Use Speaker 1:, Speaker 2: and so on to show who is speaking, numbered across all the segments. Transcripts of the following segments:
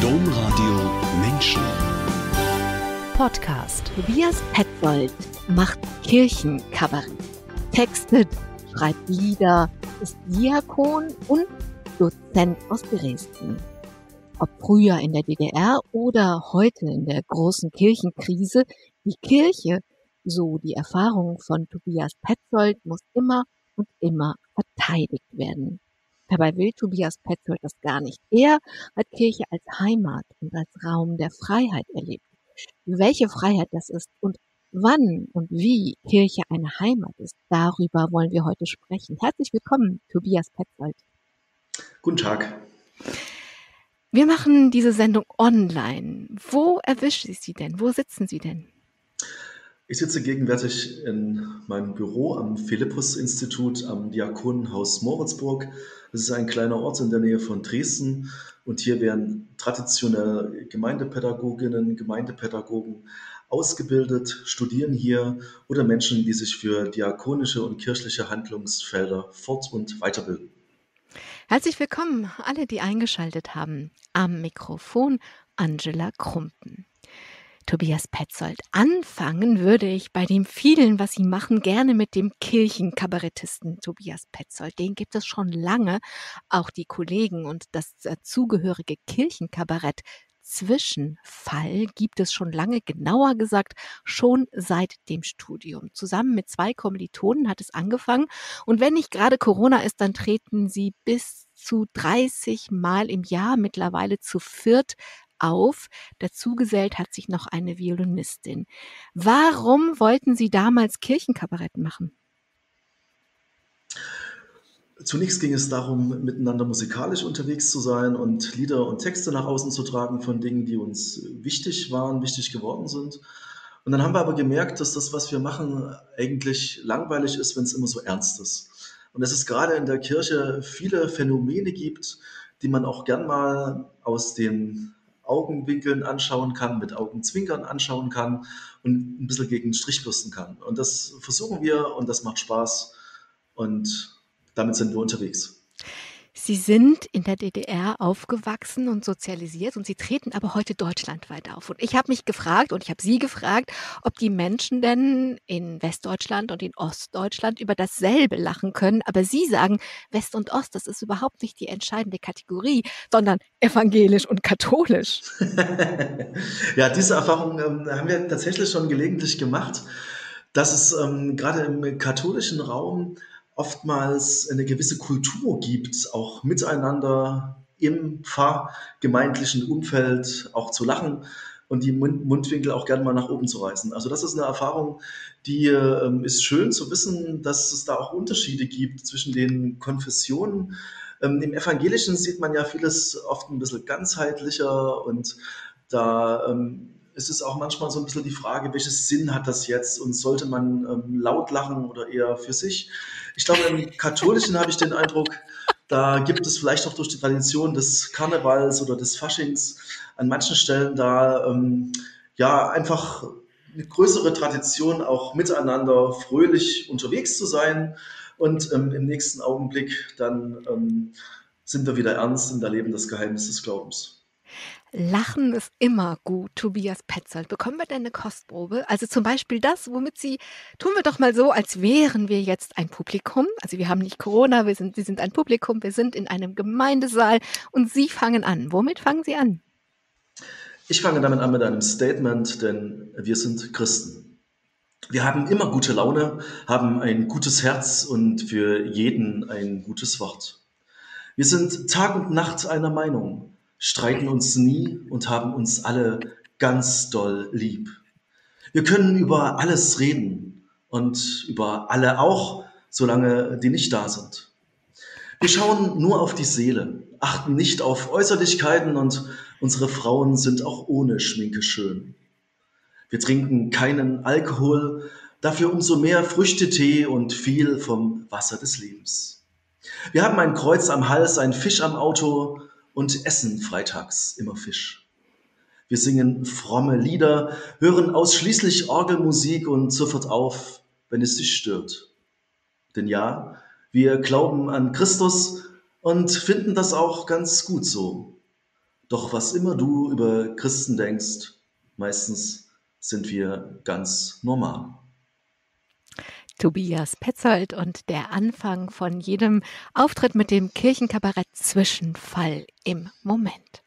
Speaker 1: Domradio Menschen.
Speaker 2: Podcast. Tobias Petzold macht Kirchenkabarett, textet, schreibt Lieder, ist Diakon und Dozent aus Dresden. Ob früher in der DDR oder heute in der großen Kirchenkrise, die Kirche, so die Erfahrung von Tobias Petzold, muss immer und immer verteidigt werden. Dabei will Tobias Petzold das gar nicht. Er hat Kirche als Heimat und als Raum der Freiheit erlebt. Welche Freiheit das ist und wann und wie Kirche eine Heimat ist, darüber wollen wir heute sprechen. Herzlich willkommen, Tobias Petzold.
Speaker 3: Guten Tag.
Speaker 2: Wir machen diese Sendung online. Wo erwischt Sie denn? Wo sitzen Sie denn?
Speaker 3: Ich sitze gegenwärtig in meinem Büro am Philippus-Institut am Diakonenhaus Moritzburg. Das ist ein kleiner Ort in der Nähe von Dresden und hier werden traditionell Gemeindepädagoginnen, Gemeindepädagogen ausgebildet, studieren hier oder Menschen, die sich für diakonische und kirchliche Handlungsfelder fort- und weiterbilden.
Speaker 2: Herzlich willkommen, alle, die eingeschaltet haben. Am Mikrofon Angela Krumpen. Tobias Petzold. Anfangen würde ich bei dem vielen, was Sie machen, gerne mit dem Kirchenkabarettisten Tobias Petzold. Den gibt es schon lange. Auch die Kollegen und das zugehörige Kirchenkabarett Zwischenfall gibt es schon lange, genauer gesagt schon seit dem Studium. Zusammen mit zwei Kommilitonen hat es angefangen und wenn nicht gerade Corona ist, dann treten sie bis zu 30 Mal im Jahr mittlerweile zu viert auf. Dazugesellt hat sich noch eine Violinistin. Warum wollten Sie damals Kirchenkabarett machen?
Speaker 3: Zunächst ging es darum, miteinander musikalisch unterwegs zu sein und Lieder und Texte nach außen zu tragen von Dingen, die uns wichtig waren, wichtig geworden sind. Und dann haben wir aber gemerkt, dass das, was wir machen, eigentlich langweilig ist, wenn es immer so ernst ist. Und dass es gerade in der Kirche viele Phänomene gibt, die man auch gern mal aus den Augenwinkeln anschauen kann, mit Augenzwinkern anschauen kann und ein bisschen gegen den Strich bürsten kann. Und das versuchen wir und das macht Spaß und damit sind wir unterwegs.
Speaker 2: Sie sind in der DDR aufgewachsen und sozialisiert und Sie treten aber heute deutschlandweit auf. Und ich habe mich gefragt und ich habe Sie gefragt, ob die Menschen denn in Westdeutschland und in Ostdeutschland über dasselbe lachen können. Aber Sie sagen, West und Ost, das ist überhaupt nicht die entscheidende Kategorie, sondern evangelisch und katholisch.
Speaker 3: ja, diese Erfahrung ähm, haben wir tatsächlich schon gelegentlich gemacht, dass es ähm, gerade im katholischen Raum oftmals eine gewisse Kultur gibt, auch miteinander im pfarrgemeindlichen Umfeld auch zu lachen und die Mundwinkel auch gerne mal nach oben zu reißen. Also das ist eine Erfahrung, die ähm, ist schön zu wissen, dass es da auch Unterschiede gibt zwischen den Konfessionen. Ähm, Im Evangelischen sieht man ja vieles oft ein bisschen ganzheitlicher und da ähm, ist es auch manchmal so ein bisschen die Frage, welches Sinn hat das jetzt und sollte man ähm, laut lachen oder eher für sich? Ich glaube, im Katholischen habe ich den Eindruck, da gibt es vielleicht auch durch die Tradition des Karnevals oder des Faschings an manchen Stellen da ähm, ja einfach eine größere Tradition, auch miteinander fröhlich unterwegs zu sein. Und ähm, im nächsten Augenblick dann ähm, sind wir wieder ernst und erleben das Geheimnis des Glaubens.
Speaker 2: Lachen ist immer gut, Tobias Petzold. Bekommen wir denn eine Kostprobe? Also zum Beispiel das, womit Sie, tun wir doch mal so, als wären wir jetzt ein Publikum. Also wir haben nicht Corona, wir sind, Sie sind ein Publikum, wir sind in einem Gemeindesaal und Sie fangen an. Womit fangen Sie an?
Speaker 3: Ich fange damit an mit einem Statement, denn wir sind Christen. Wir haben immer gute Laune, haben ein gutes Herz und für jeden ein gutes Wort. Wir sind Tag und Nacht einer Meinung streiten uns nie und haben uns alle ganz doll lieb. Wir können über alles reden und über alle auch, solange die nicht da sind. Wir schauen nur auf die Seele, achten nicht auf Äußerlichkeiten und unsere Frauen sind auch ohne Schminke schön. Wir trinken keinen Alkohol, dafür umso mehr Früchtetee und viel vom Wasser des Lebens. Wir haben ein Kreuz am Hals, ein Fisch am Auto und essen freitags immer Fisch. Wir singen fromme Lieder, hören ausschließlich Orgelmusik und sofort auf, wenn es sich stört. Denn ja, wir glauben an Christus und finden das auch ganz gut so. Doch was immer du über Christen denkst, meistens sind wir ganz normal.
Speaker 2: Tobias Petzold und der Anfang von jedem Auftritt mit dem Kirchenkabarett Zwischenfall im Moment.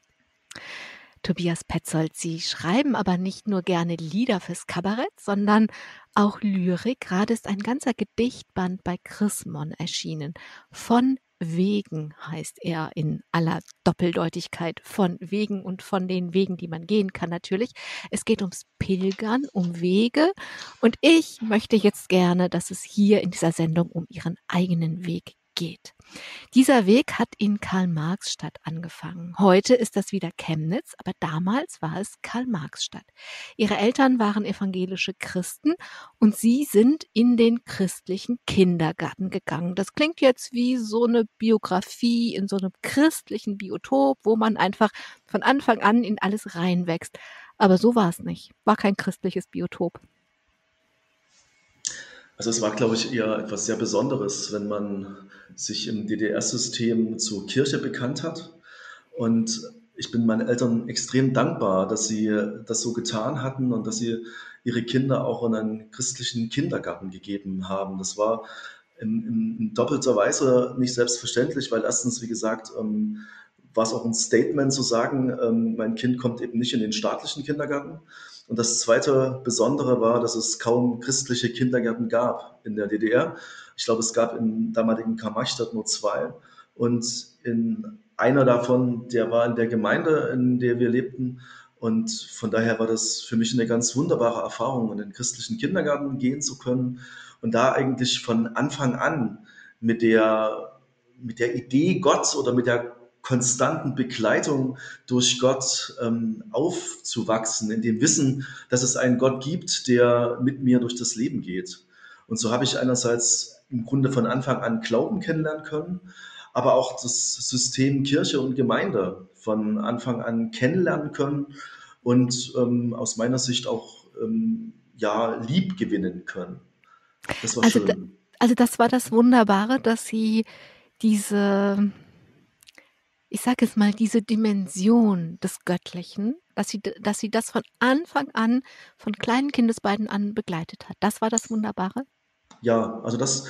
Speaker 2: Tobias Petzold, Sie schreiben aber nicht nur gerne Lieder fürs Kabarett, sondern auch Lyrik. Gerade ist ein ganzer Gedichtband bei Chrismon erschienen. Von Wegen heißt er in aller Doppeldeutigkeit von Wegen und von den Wegen, die man gehen kann natürlich. Es geht ums Pilgern, um Wege und ich möchte jetzt gerne, dass es hier in dieser Sendung um ihren eigenen Weg geht. Dieser Weg hat in Karl-Marx-Stadt angefangen. Heute ist das wieder Chemnitz, aber damals war es Karl-Marx-Stadt. Ihre Eltern waren evangelische Christen und sie sind in den christlichen Kindergarten gegangen. Das klingt jetzt wie so eine Biografie in so einem christlichen Biotop, wo man einfach von Anfang an in alles reinwächst. Aber so war es nicht. War kein christliches Biotop.
Speaker 3: Also es war, glaube ich, eher etwas sehr Besonderes, wenn man sich im DDR-System zur Kirche bekannt hat. Und ich bin meinen Eltern extrem dankbar, dass sie das so getan hatten und dass sie ihre Kinder auch in einen christlichen Kindergarten gegeben haben. Das war in, in doppelter Weise nicht selbstverständlich, weil erstens, wie gesagt, ähm, war es auch ein Statement zu sagen, ähm, mein Kind kommt eben nicht in den staatlichen Kindergarten. Und das zweite Besondere war, dass es kaum christliche Kindergärten gab in der DDR. Ich glaube, es gab in damaligen Karl-Marx-Stadt nur zwei. Und in einer davon, der war in der Gemeinde, in der wir lebten. Und von daher war das für mich eine ganz wunderbare Erfahrung, in den christlichen Kindergarten gehen zu können und da eigentlich von Anfang an mit der, mit der Idee Gott oder mit der konstanten Begleitung durch Gott ähm, aufzuwachsen, in dem Wissen, dass es einen Gott gibt, der mit mir durch das Leben geht. Und so habe ich einerseits im Grunde von Anfang an Glauben kennenlernen können, aber auch das System Kirche und Gemeinde von Anfang an kennenlernen können und ähm, aus meiner Sicht auch ähm, ja lieb gewinnen können.
Speaker 2: Das war also, schön. also das war das Wunderbare, dass Sie diese ich sage es mal, diese Dimension des Göttlichen, dass sie, dass sie das von Anfang an, von kleinen Kindesbeinen an begleitet hat. Das war das Wunderbare?
Speaker 3: Ja, also das,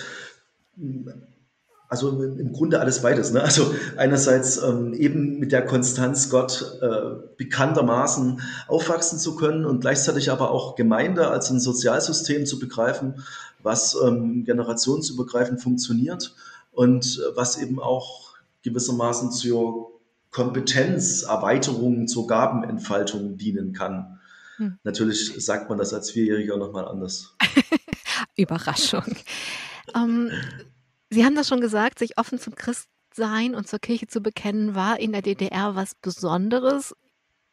Speaker 3: also im Grunde alles beides. Ne? Also einerseits ähm, eben mit der Konstanz Gott äh, bekanntermaßen aufwachsen zu können und gleichzeitig aber auch Gemeinde als ein Sozialsystem zu begreifen, was ähm, generationsübergreifend funktioniert und äh, was eben auch gewissermaßen zur Kompetenzerweiterung, zur Gabenentfaltung dienen kann. Hm. Natürlich sagt man das als Vierjähriger nochmal anders.
Speaker 2: Überraschung. ähm, Sie haben das schon gesagt, sich offen zum Christsein und zur Kirche zu bekennen, war in der DDR was Besonderes.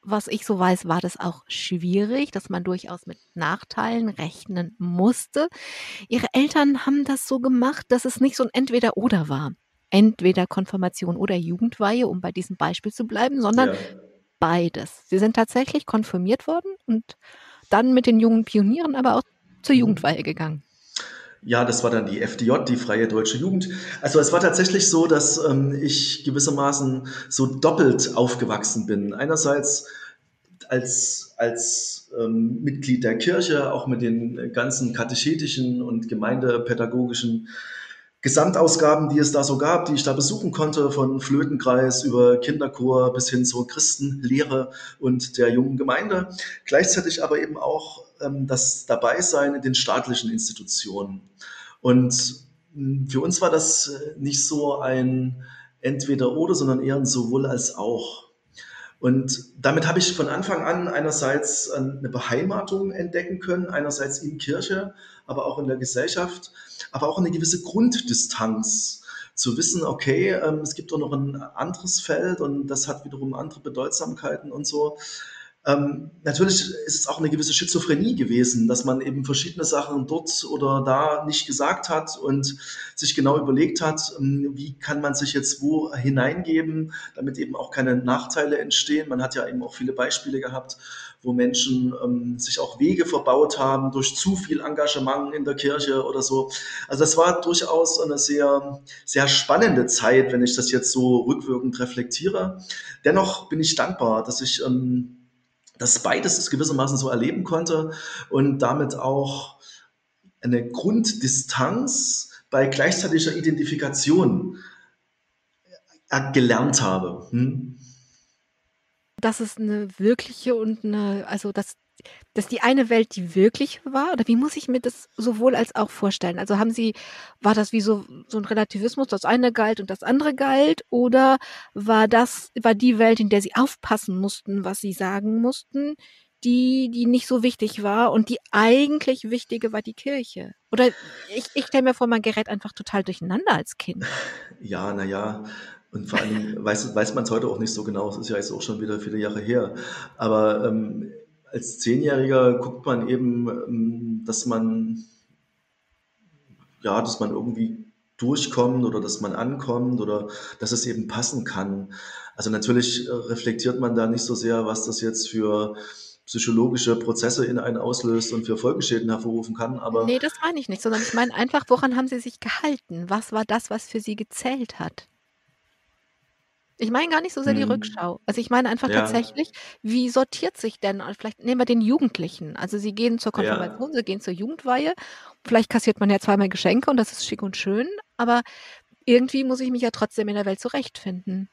Speaker 2: Was ich so weiß, war das auch schwierig, dass man durchaus mit Nachteilen rechnen musste. Ihre Eltern haben das so gemacht, dass es nicht so ein Entweder-Oder war entweder Konfirmation oder Jugendweihe, um bei diesem Beispiel zu bleiben, sondern ja. beides. Sie sind tatsächlich konfirmiert worden und dann mit den jungen Pionieren aber auch zur mhm. Jugendweihe gegangen.
Speaker 3: Ja, das war dann die FDJ, die Freie Deutsche Jugend. Also es war tatsächlich so, dass ähm, ich gewissermaßen so doppelt aufgewachsen bin. Einerseits als, als ähm, Mitglied der Kirche, auch mit den ganzen katechetischen und gemeindepädagogischen Gesamtausgaben, die es da so gab, die ich da besuchen konnte, von Flötenkreis über Kinderchor bis hin zur Christenlehre und der jungen Gemeinde. Gleichzeitig aber eben auch ähm, das Dabeisein in den staatlichen Institutionen. Und hm, für uns war das äh, nicht so ein Entweder-Oder, sondern eher ein sowohl als auch. Und damit habe ich von Anfang an einerseits eine Beheimatung entdecken können, einerseits in Kirche, aber auch in der Gesellschaft, aber auch eine gewisse Grunddistanz zu wissen, okay, ähm, es gibt doch noch ein anderes Feld und das hat wiederum andere Bedeutsamkeiten und so. Ähm, natürlich ist es auch eine gewisse Schizophrenie gewesen, dass man eben verschiedene Sachen dort oder da nicht gesagt hat und sich genau überlegt hat, ähm, wie kann man sich jetzt wo hineingeben, damit eben auch keine Nachteile entstehen. Man hat ja eben auch viele Beispiele gehabt, wo Menschen ähm, sich auch Wege verbaut haben durch zu viel Engagement in der Kirche oder so. Also das war durchaus eine sehr, sehr spannende Zeit, wenn ich das jetzt so rückwirkend reflektiere. Dennoch bin ich dankbar, dass ich ähm, das beides gewissermaßen so erleben konnte und damit auch eine Grunddistanz bei gleichzeitiger Identifikation äh, gelernt habe. Hm?
Speaker 2: Das ist eine wirkliche und eine, also das dass die eine Welt die wirklich war? Oder wie muss ich mir das sowohl als auch vorstellen? Also haben Sie, war das wie so, so ein Relativismus, das eine galt und das andere galt? Oder war das, war die Welt, in der Sie aufpassen mussten, was Sie sagen mussten, die, die nicht so wichtig war und die eigentlich wichtige war die Kirche? Oder ich, ich stelle mir vor, man gerät einfach total durcheinander als Kind.
Speaker 3: Ja, naja, und vor allem weiß, weiß man es heute auch nicht so genau. Es ist ja jetzt auch schon wieder viele Jahre her. Aber ähm, als Zehnjähriger guckt man eben, ähm, dass man, ja, dass man irgendwie durchkommt oder dass man ankommt oder dass es eben passen kann. Also natürlich äh, reflektiert man da nicht so sehr, was das jetzt für psychologische Prozesse in einen auslöst und für Folgeschäden hervorrufen kann. Aber
Speaker 2: nee, das meine ich nicht, sondern ich meine einfach, woran haben Sie sich gehalten? Was war das, was für Sie gezählt hat? Ich meine gar nicht so sehr die mhm. Rückschau. Also ich meine einfach Ja. tatsächlich, wie sortiert sich denn äh, vielleicht nehmen wir den Jugendlichen. Also sie gehen zur Ja. Konfirmation, sie gehen zur Jugendweihe. Vielleicht kassiert man ja zweimal Geschenke und das ist schick und schön, aber irgendwie muss ich mich ja trotzdem in der Welt zurechtfinden.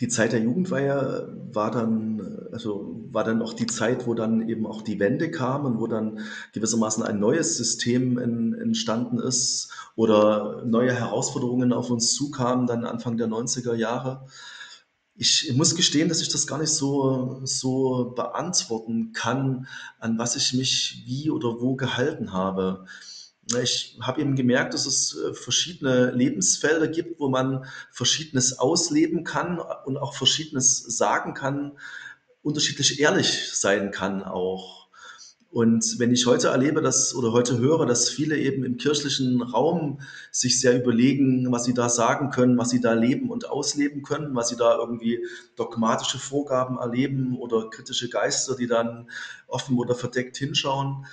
Speaker 3: Die Zeit der Jugendweihe war dann, also war dann auch die Zeit, wo dann eben auch die Wende kam und wo dann gewissermaßen ein neues System in, entstanden ist oder neue Herausforderungen auf uns zukamen, dann Anfang der 90er Jahre. Ich muss gestehen, dass ich das gar nicht so, so beantworten kann, an was ich mich wie oder wo gehalten habe. Ich habe eben gemerkt, dass es äh, verschiedene Lebensfelder gibt, wo man Verschiedenes ausleben kann und auch Verschiedenes sagen kann, unterschiedlich ehrlich sein kann auch. Und wenn ich heute erlebe, dass oder heute höre, dass viele eben im kirchlichen Raum sich sehr überlegen, was sie da sagen können, was sie da leben und ausleben können, was sie da irgendwie dogmatische Vorgaben erleben oder kritische Geister, die dann offen oder verdeckt hinschauen,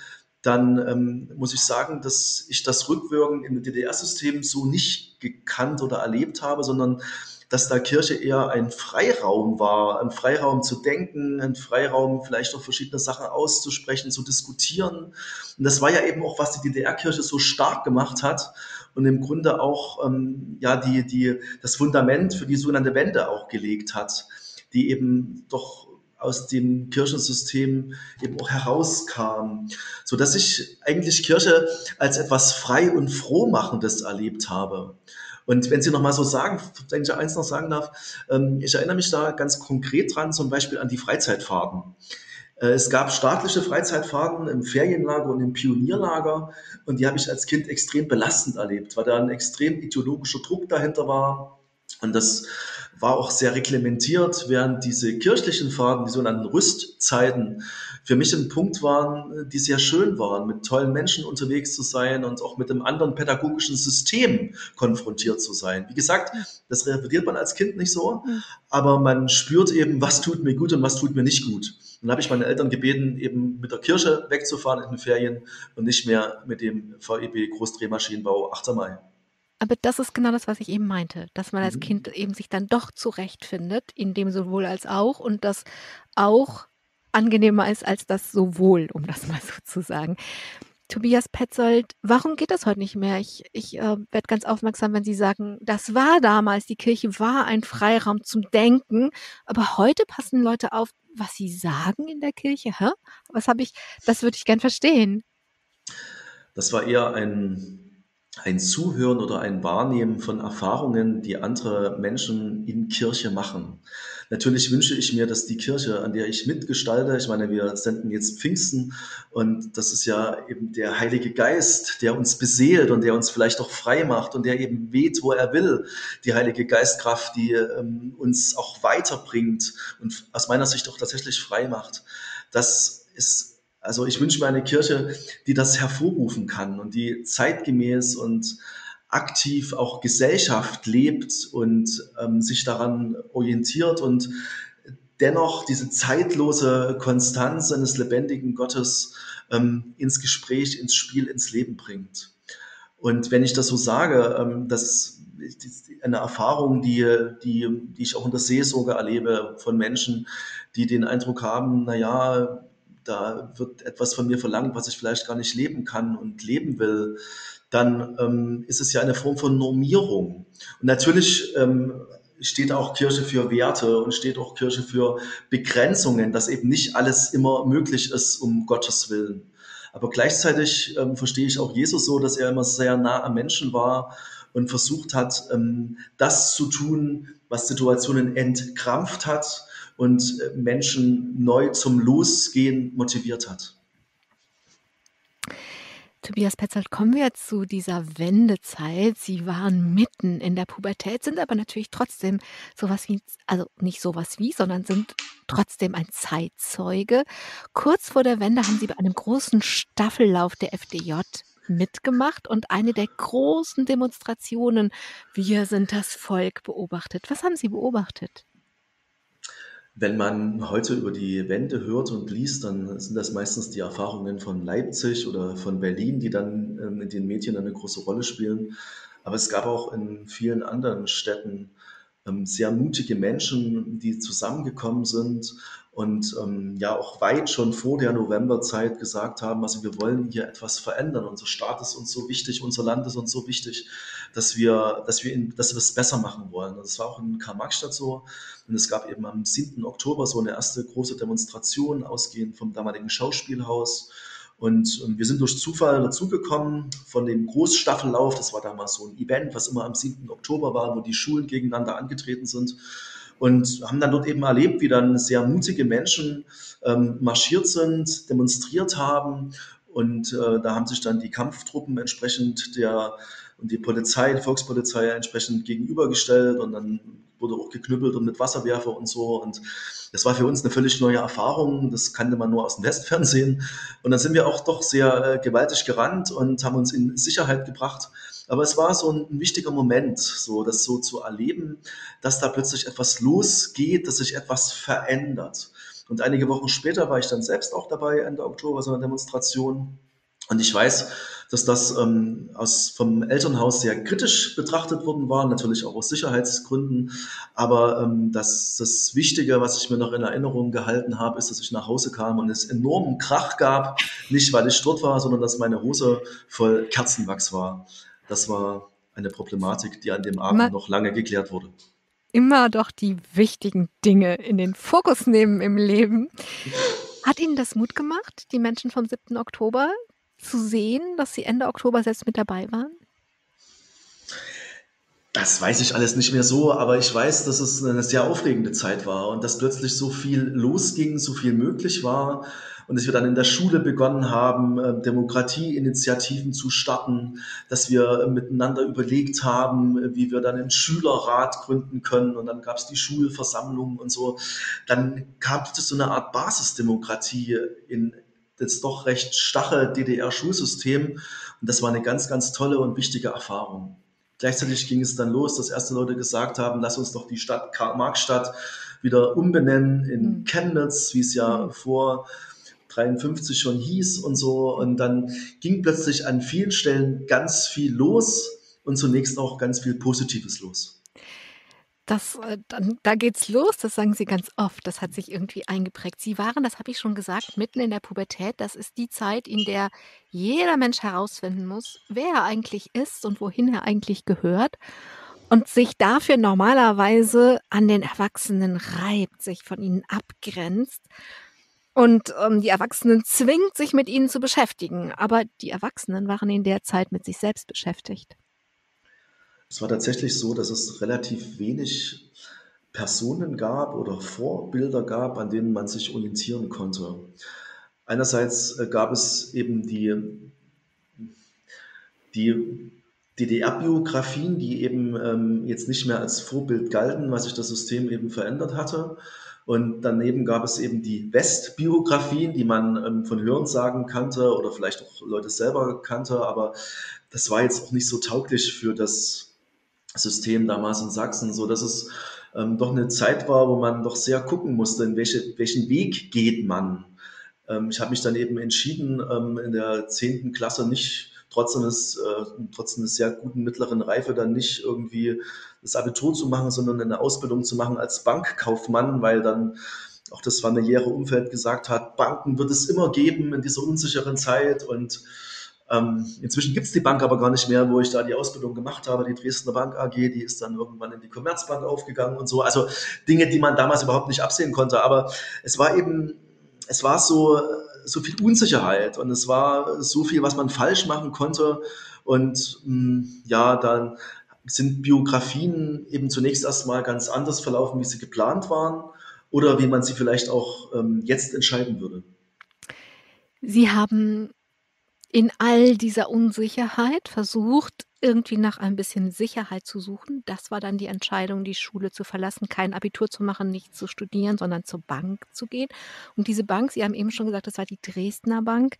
Speaker 3: dann ähm, muss ich sagen, dass ich das Rückwirken im DDR-System so nicht gekannt oder erlebt habe, sondern dass da Kirche eher ein Freiraum war, ein Freiraum zu denken, ein Freiraum vielleicht auch verschiedene Sachen auszusprechen, zu diskutieren. Und das war ja eben auch, was die DDR-Kirche so stark gemacht hat und im Grunde auch ähm, ja die die das Fundament für die sogenannte Wende auch gelegt hat, die eben doch aus dem Kirchensystem eben auch herauskam, so dass ich eigentlich Kirche als etwas frei und frohmachendes erlebt habe. Und wenn Sie noch mal so sagen, wenn ich eins noch sagen darf, ähm, ich erinnere mich da ganz konkret dran, zum Beispiel an die Freizeitfahrten. Äh, es gab staatliche Freizeitfahrten im Ferienlager und im Pionierlager und die habe ich als Kind extrem belastend erlebt, weil da ein extrem ideologischer Druck dahinter war. Und das war auch sehr reglementiert, während diese kirchlichen Fahrten, die sogenannten Rüstzeiten, für mich ein Punkt waren, die sehr schön waren, mit tollen Menschen unterwegs zu sein und auch mit einem anderen pädagogischen System konfrontiert zu sein. Wie gesagt, das reflektiert man als Kind nicht so, aber man spürt eben, was tut mir gut und was tut mir nicht gut. Dann habe ich meine Eltern gebeten, eben mit der Kirche wegzufahren in den Ferien und nicht mehr mit dem VEB Großdrehmaschinenbau 8. Mai.
Speaker 2: Aber das ist genau das, was ich eben meinte, dass man als mhm. Kind eben sich dann doch zurechtfindet, in dem sowohl als auch und das auch angenehmer ist als das sowohl, um das mal so zu sagen. Tobias Petzold, warum geht das heute nicht mehr? Ich, ich äh, werde ganz aufmerksam, wenn Sie sagen, das war damals, die Kirche war ein Freiraum zum Denken, aber heute passen Leute auf, was sie sagen in der Kirche. Hä? Was habe ich, das würde ich gern verstehen.
Speaker 3: Das war eher ein ein Zuhören oder ein Wahrnehmen von Erfahrungen, die andere Menschen in Kirche machen. Natürlich wünsche ich mir, dass die Kirche, an der ich mitgestalte, ich meine, wir senden jetzt Pfingsten und das ist ja eben der Heilige Geist, der uns beseelt und der uns vielleicht auch frei macht und der eben weht, wo er will. Die Heilige Geistkraft, die ähm, uns auch weiterbringt und aus meiner Sicht auch tatsächlich frei macht. Das ist also ich wünsche mir eine Kirche, die das hervorrufen kann und die zeitgemäß und aktiv auch Gesellschaft lebt und ähm, sich daran orientiert und dennoch diese zeitlose Konstanz eines lebendigen Gottes ähm, ins Gespräch, ins Spiel, ins Leben bringt. Und wenn ich das so sage, ähm, das ist eine Erfahrung, die, die, die ich auch in der Seelsorge erlebe von Menschen, die den Eindruck haben, na ja, da wird etwas von mir verlangt, was ich vielleicht gar nicht leben kann und leben will, dann ähm, ist es ja eine Form von Normierung. Und natürlich ähm, steht auch Kirche für Werte und steht auch Kirche für Begrenzungen, dass eben nicht alles immer möglich ist um Gottes Willen. Aber gleichzeitig ähm, verstehe ich auch Jesus so, dass er immer sehr nah am Menschen war und versucht hat, ähm, das zu tun, was Situationen entkrampft hat und äh, Menschen neu zum Losgehen motiviert hat.
Speaker 2: Tobias Petzold, kommen wir zu dieser Wendezeit. Sie waren mitten in der Pubertät, sind aber natürlich trotzdem sowas wie, also nicht sowas wie, sondern sind trotzdem ein Zeitzeuge. Kurz vor der Wende haben Sie bei einem großen Staffellauf der FDJ mitgemacht und eine der großen Demonstrationen Wir sind das Volk beobachtet. Was haben Sie beobachtet?
Speaker 3: Wenn man heute über die Wende hört und liest, dann sind das meistens die Erfahrungen von Leipzig oder von Berlin, die dann ähm, in den Medien eine große Rolle spielen. Aber es gab auch in vielen anderen Städten ähm, sehr mutige Menschen, die zusammengekommen sind und ähm, ja auch weit schon vor der Novemberzeit gesagt haben, also wir wollen hier etwas verändern. Unser Staat ist uns so wichtig, unser Land ist uns so wichtig, dass wir, dass wir, in, dass wir es besser machen wollen. Und das war auch in Karl-Marx-Stadt so. Und es gab eben am 7. Oktober so eine erste große Demonstration, ausgehend vom damaligen Schauspielhaus. Und ähm, wir sind durch Zufall dazugekommen von dem Großstaffellauf. Das war damals so ein Event, was immer am 7. Oktober war, wo die Schulen gegeneinander angetreten sind und haben dann dort eben erlebt, wie dann sehr mutige Menschen ähm, marschiert sind, demonstriert haben und äh, da haben sich dann die Kampftruppen entsprechend der und die Polizei, die Volkspolizei entsprechend gegenübergestellt und dann wurde auch geknüppelt und mit Wasserwerfer und so. Und das war für uns eine völlig neue Erfahrung. Das kannte man nur aus dem Westfernsehen. Und dann sind wir auch doch sehr äh, gewaltig gerannt und haben uns in Sicherheit gebracht. Aber es war so ein, ein, wichtiger Moment, so das so zu erleben, dass da plötzlich etwas losgeht, dass sich etwas verändert. Und einige Wochen später war ich dann selbst auch dabei Ende Oktober so einer Demonstration. Und ich weiß, dass das ähm, aus, vom Elternhaus sehr kritisch betrachtet worden war, natürlich auch aus Sicherheitsgründen. Aber ähm, das, das Wichtige, was ich mir noch in Erinnerung gehalten habe, ist, dass ich nach Hause kam und es enormen Krach gab. Nicht, weil ich dort war, sondern dass meine Hose voll Kerzenwachs war. Das war eine Problematik, die an dem Abend immer, noch lange geklärt wurde.
Speaker 2: Immer doch die wichtigen Dinge in den Fokus nehmen im Leben. Hat Ihnen das Mut gemacht, die Menschen vom 7. Oktober zu sehen, dass Sie Ende Oktober selbst mit dabei waren?
Speaker 3: Das weiß ich alles nicht mehr so, aber ich weiß, dass es eine sehr aufregende Zeit war und dass plötzlich so viel losging, so viel möglich war und dass wir dann in der Schule begonnen haben, äh, Demokratieinitiativen zu starten, dass wir miteinander überlegt haben, wie wir dann einen Schülerrat gründen können und dann gab es die Schulversammlung und so. Dann gab es so eine Art Basisdemokratie in das doch recht stache DDR-Schulsystem und das war eine ganz, ganz tolle und wichtige Erfahrung. Gleichzeitig ging es dann los, dass erste Leute gesagt haben, lass uns doch die Stadt Karl-Marx-Stadt wieder umbenennen in mhm. Chemnitz, wie es ja mhm. vor 53 schon hieß und so. Und dann ging plötzlich an vielen Stellen ganz viel los und zunächst auch ganz viel Positives los.
Speaker 2: Das, äh, dann, da geht's los, das sagen Sie ganz oft. Das hat sich irgendwie eingeprägt. Sie waren, das habe ich schon gesagt, mitten in der Pubertät. Das ist die Zeit, in der jeder Mensch herausfinden muss, wer er eigentlich ist und wohin er eigentlich gehört und sich dafür normalerweise an den Erwachsenen reibt, sich von ihnen abgrenzt Und ähm, die Erwachsenen zwingt, sich mit ihnen zu beschäftigen. Aber die Erwachsenen waren in der Zeit mit sich selbst beschäftigt.
Speaker 3: Es war tatsächlich so, dass es relativ wenig Personen gab oder Vorbilder gab, an denen man sich orientieren konnte. Einerseits äh, gab es eben die, die DDR-Biografien, die eben ähm, jetzt nicht mehr als Vorbild galten, weil sich das System eben verändert hatte. Und daneben gab es eben die West-Biografien, die man ähm, von Hörensagen kannte oder vielleicht auch Leute selber kannte, aber das war jetzt auch nicht so tauglich für das System damals in Sachsen, so dass es ähm, doch eine Zeit war, wo man doch sehr gucken musste, in welche, welchen Weg geht man. Ähm, ich habe mich dann eben entschieden, ähm, in der zehnten Klasse nicht trotz eines, äh, trotz eines sehr guten mittleren Reife dann nicht irgendwie das Abitur zu machen, sondern eine Ausbildung zu machen als Bankkaufmann, weil dann auch das familiäre Umfeld gesagt hat, Banken wird es immer geben in dieser unsicheren Zeit und ähm, inzwischen gibt es die Bank aber gar nicht mehr, wo ich da die Ausbildung gemacht habe. Die Dresdner Bank AG, die ist dann irgendwann in die Commerzbank aufgegangen und so. Also Dinge, die man damals überhaupt nicht absehen konnte. Aber es war eben, es war so, so viel Unsicherheit und es war so viel, was man falsch machen konnte. Und mh, hm, ja, dann sind Biografien eben zunächst erstmal ganz anders verlaufen, wie sie geplant waren oder wie man sie vielleicht auch ähm, jetzt entscheiden würde.
Speaker 2: Sie haben in all dieser Unsicherheit versucht, irgendwie nach ein bisschen Sicherheit zu suchen. Das war dann die Entscheidung, die Schule zu verlassen, kein Abitur zu machen, nicht zu studieren, sondern zur Bank zu gehen. Und diese Bank, Sie haben eben schon gesagt, das war die Dresdner Bank,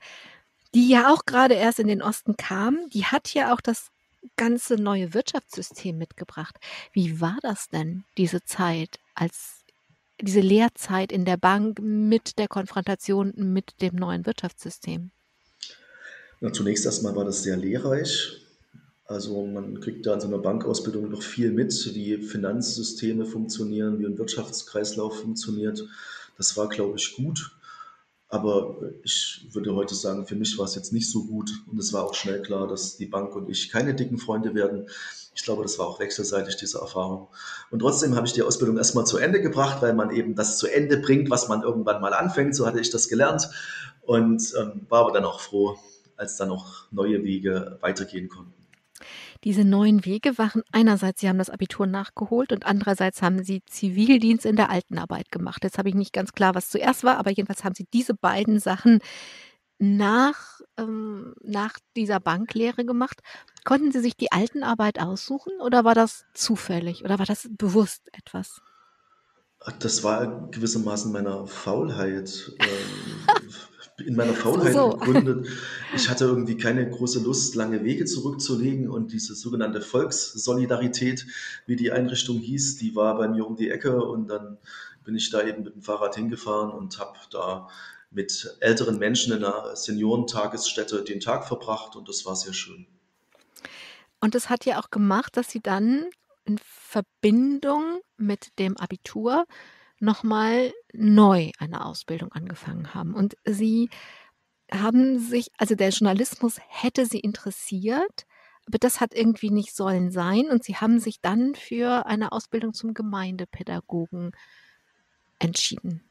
Speaker 2: die ja auch gerade erst in den Osten kam, die hat ja auch das ganze neue Wirtschaftssystem mitgebracht. Wie war das denn, diese Zeit, als diese Lehrzeit in der Bank mit der Konfrontation mit dem neuen Wirtschaftssystem?
Speaker 3: Na, zunächst erstmal war das sehr lehrreich. Also man kriegt da in so einer Bankausbildung noch viel mit, wie Finanzsysteme funktionieren, wie ein Wirtschaftskreislauf funktioniert. Das war, glaube ich, gut. Aber ich würde heute sagen, für mich war es jetzt nicht so gut. Und es war auch schnell klar, dass die Bank und ich keine dicken Freunde werden. Ich glaube, das war auch wechselseitig, diese Erfahrung. Und trotzdem habe ich die Ausbildung erstmal zu Ende gebracht, weil man eben das zu Ende bringt, was man irgendwann mal anfängt. So hatte ich das gelernt. Und ähm, war aber dann auch froh, als dann noch neue Wege weitergehen konnten.
Speaker 2: Diese neuen Wege waren einerseits, Sie haben das Abitur nachgeholt und andererseits haben Sie Zivildienst in der Altenarbeit gemacht. Jetzt habe ich nicht ganz klar, was zuerst war, aber jedenfalls haben Sie diese beiden Sachen nach, ähm, nach dieser Banklehre gemacht. Konnten Sie sich die Altenarbeit aussuchen oder war das zufällig oder war das bewusst etwas?
Speaker 3: Das war gewissermaßen meiner Faulheit. Ähm, in meiner Faulheit so. begründet. Ich hatte irgendwie keine große Lust, lange Wege zurückzulegen und diese sogenannte Volkssolidarität, wie die Einrichtung hieß, die war bei mir um die Ecke und dann bin ich da eben mit dem Fahrrad hingefahren und habe da mit älteren Menschen in einer Seniorentagesstätte den Tag verbracht und das war sehr schön.
Speaker 2: Und das hat ja auch gemacht, dass Sie dann in Verbindung mit dem Abitur nochmal neu eine Ausbildung angefangen haben. Und sie haben sich, also der Journalismus hätte sie interessiert, aber das hat irgendwie nicht sollen sein. Und sie haben sich dann für eine Ausbildung zum Gemeindepädagogen entschieden.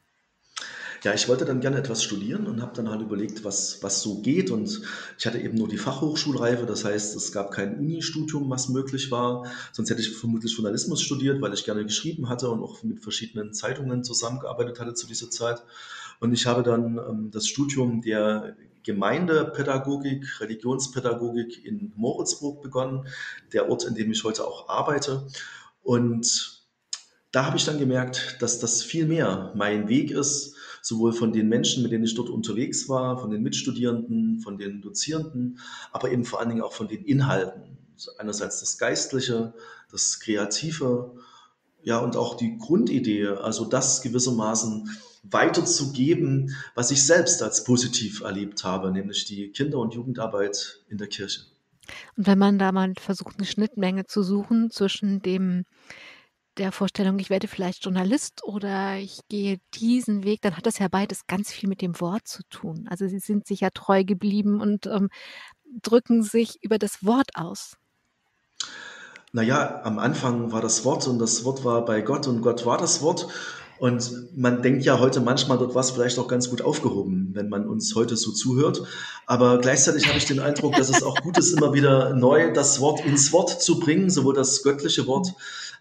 Speaker 3: Ja, ich wollte dann gerne etwas studieren und habe dann halt überlegt, was, was so geht. Und ich hatte eben nur die Fachhochschulreife, das heißt, es gab kein Unistudium, was möglich war. Sonst hätte ich vermutlich Journalismus studiert, weil ich gerne geschrieben hatte und auch mit verschiedenen Zeitungen zusammengearbeitet hatte zu dieser Zeit. Und ich habe dann ähm, das Studium der Gemeindepädagogik, Religionspädagogik in Moritzburg begonnen, der Ort, in dem ich heute auch arbeite. Und da habe ich dann gemerkt, dass das viel mehr mein Weg ist, sowohl von den Menschen, mit denen ich dort unterwegs war, von den Mitstudierenden, von den Dozierenden, aber eben vor allen Dingen auch von den Inhalten. Einerseits das Geistliche, das Kreative, ja, und auch die Grundidee, also das gewissermaßen weiterzugeben, was ich selbst als positiv erlebt habe, nämlich die Kinder- und Jugendarbeit in der Kirche.
Speaker 2: Und wenn man da mal versucht, eine Schnittmenge zu suchen zwischen dem der Vorstellung, ich werde vielleicht Journalist oder ich gehe diesen Weg, dann hat das ja beides ganz viel mit dem Wort zu tun. Also Sie sind sich ja treu geblieben und ähm, drücken sich über das Wort aus.
Speaker 3: Naja, am Anfang war das Wort und das Wort war bei Gott und Gott war das Wort. Und man denkt ja heute manchmal, dort war es vielleicht auch ganz gut aufgehoben, wenn man uns heute so zuhört. Aber gleichzeitig habe ich den Eindruck, dass es auch gut ist, immer wieder neu das Wort ins Wort zu bringen, sowohl das göttliche Wort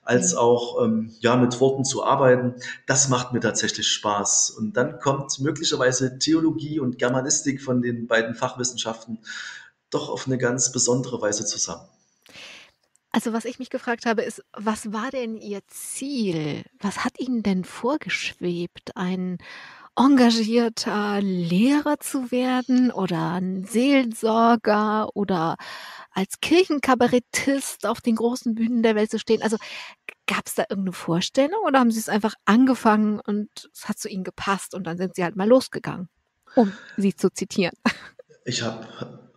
Speaker 3: als auch ähm, ja mit Worten zu arbeiten. Das macht mir tatsächlich Spaß. Und dann kommt möglicherweise Theologie und Germanistik von den beiden Fachwissenschaften doch auf eine ganz besondere Weise zusammen.
Speaker 2: Also was ich mich gefragt habe, ist, was war denn Ihr Ziel? Was hat Ihnen denn vorgeschwebt? Ein engagierter Lehrer zu werden oder ein Seelsorger oder als Kirchenkabarettist auf den großen Bühnen der Welt zu stehen? Also gab es da irgendeine Vorstellung oder haben Sie es einfach angefangen und es hat zu Ihnen gepasst und dann sind Sie halt mal losgegangen, um Sie zu zitieren?
Speaker 3: Ich habe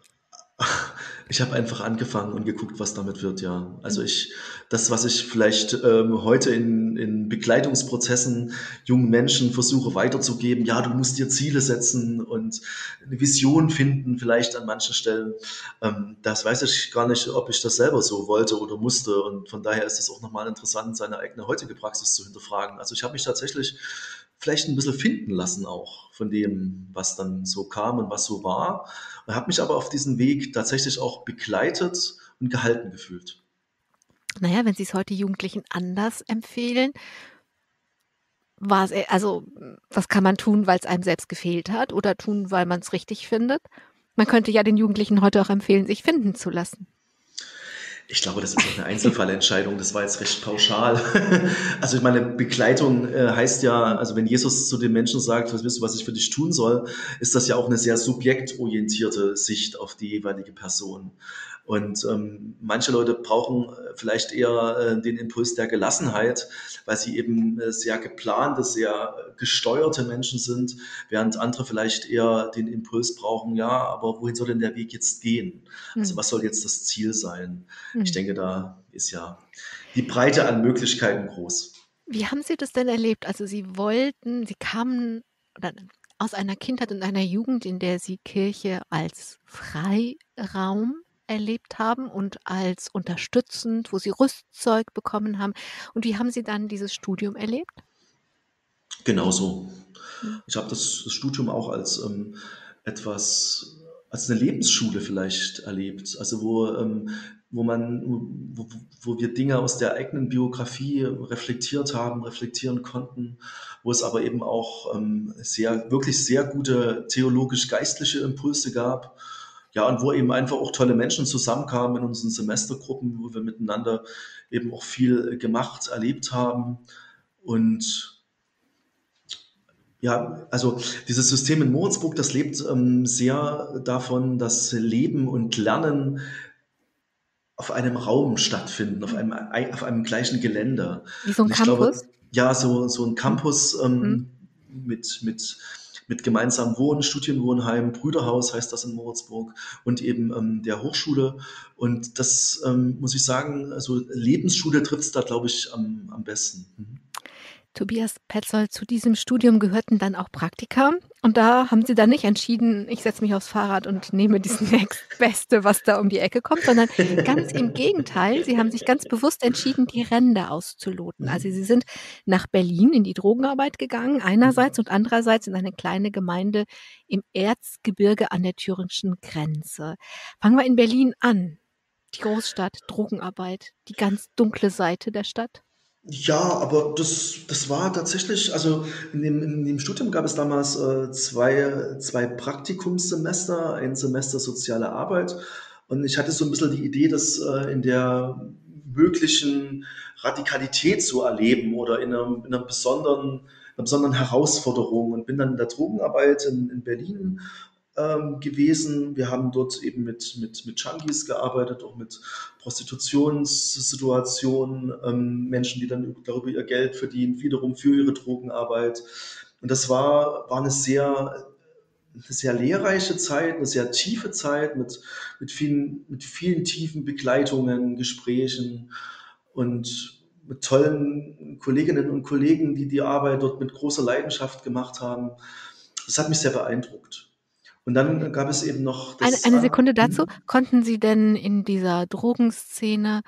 Speaker 3: ich habe einfach angefangen und geguckt, was damit wird, ja. Also ich, das, was ich vielleicht ähm, heute in, in Begleitungsprozessen jungen Menschen versuche weiterzugeben, ja, du musst dir Ziele setzen und eine Vision finden, vielleicht an manchen Stellen. Ähm, das weiß ich gar nicht, ob ich das selber so wollte oder musste. Und von daher ist es auch nochmal interessant, seine eigene heutige Praxis zu hinterfragen. Also ich habe mich tatsächlich vielleicht ein bisschen finden lassen auch von dem, was dann so kam und was so war. Und habe mich aber auf diesem Weg tatsächlich auch begleitet und gehalten gefühlt.
Speaker 2: Naja, wenn Sie es heute Jugendlichen anders empfehlen, war es, also was kann man tun, weil es einem selbst gefehlt hat oder tun, weil man es richtig findet? Man könnte ja den Jugendlichen heute auch empfehlen, sich finden zu lassen.
Speaker 3: Ich glaube, das ist auch eine Einzelfallentscheidung. Das war jetzt recht pauschal. Also meine Begleitung äh, heißt ja, also wenn Jesus zu den Menschen sagt, was willst du, was ich für dich tun soll, ist das ja auch eine sehr subjektorientierte Sicht auf die jeweilige Person. Und ähm, manche Leute brauchen äh, vielleicht eher äh, den Impuls der Gelassenheit, weil sie eben äh, sehr geplante, sehr gesteuerte Menschen sind, während andere vielleicht eher den Impuls brauchen, ja, aber wohin soll denn der Weg jetzt gehen? Mhm. Also hm. was soll jetzt das Ziel sein? Mhm. Ich denke, da ist ja die Breite an Möglichkeiten groß.
Speaker 2: Wie haben Sie das denn erlebt? Also Sie wollten, Sie kamen oder aus einer Kindheit und einer Jugend, in der Sie Kirche als Freiraum erlebt haben und als unterstützend, wo Sie Rüstzeug bekommen haben. Und wie haben Sie dann dieses Studium erlebt?
Speaker 3: Genauso. Hm. Ich habe das, Studium auch als ähm, etwas, als eine Lebensschule vielleicht erlebt. Also wo, ähm, wo man, wo, wo wir Dinge aus der eigenen Biografie reflektiert haben, reflektieren konnten, wo es aber eben auch ähm, sehr, wirklich sehr gute theologisch-geistliche Impulse gab ja, und wo eben einfach auch tolle Menschen zusammenkamen in unseren Semestergruppen, wo wir miteinander eben auch viel gemacht, erlebt haben. Und ja, also dieses System in Moritzburg, das lebt ähm, sehr davon, dass Leben und Lernen auf einem Raum stattfinden, auf einem, auf einem gleichen Gelände.
Speaker 2: Wie so ein Campus?
Speaker 3: Glaube, ja, so, so ein Campus ähm, mhm. mit, mit mit gemeinsamen Wohnen, Studienwohnheim, Brüderhaus heißt das in Moritzburg und eben ähm, der Hochschule. Und das ähm, muss ich sagen, also Lebensschule trifft es da, glaube ich, am, am besten. Mhm.
Speaker 2: Tobias Petzold, zu diesem Studium gehörten dann auch Praktika. Und da haben Sie dann nicht entschieden, ich setze mich aufs Fahrrad und nehme das nächstbeste, was da um die Ecke kommt, sondern ganz im Gegenteil. Sie haben sich ganz bewusst entschieden, die Ränder auszuloten. Also Sie sind nach Berlin in die Drogenarbeit gegangen, einerseits und andererseits in eine kleine Gemeinde im Erzgebirge an der thüringischen Grenze. Fangen wir in Berlin an. Die Großstadt, Drogenarbeit, die ganz dunkle Seite der Stadt.
Speaker 3: Ja, aber das, das war tatsächlich, also in dem, in dem Studium gab es damals äh, zwei, zwei Praktikumssemester, ein Semester soziale Arbeit. Und ich hatte so ein bisschen die Idee, das äh, in der möglichen Radikalität zu erleben oder in einer, in einer besonderen, einer besonderen Herausforderung und bin dann in der Drogenarbeit in, in Berlin ähm, gewesen. Wir haben dort eben mit, mit, mit Junkies gearbeitet, auch mit Prostitutionssituationen, ähm, Menschen, die dann darüber ihr Geld verdienen, wiederum für ihre Drogenarbeit. Und das war, war eine sehr, eine sehr lehrreiche Zeit, eine sehr tiefe Zeit mit, mit, vielen, mit vielen tiefen Begleitungen, Gesprächen und mit tollen Kolleginnen und Kollegen, die die Arbeit dort mit großer Leidenschaft gemacht haben. Das hat mich sehr beeindruckt. Und dann gab es eben noch.
Speaker 2: eine, eine Sekunde dazu. Mhm. Konnten Sie denn in dieser Drogenszene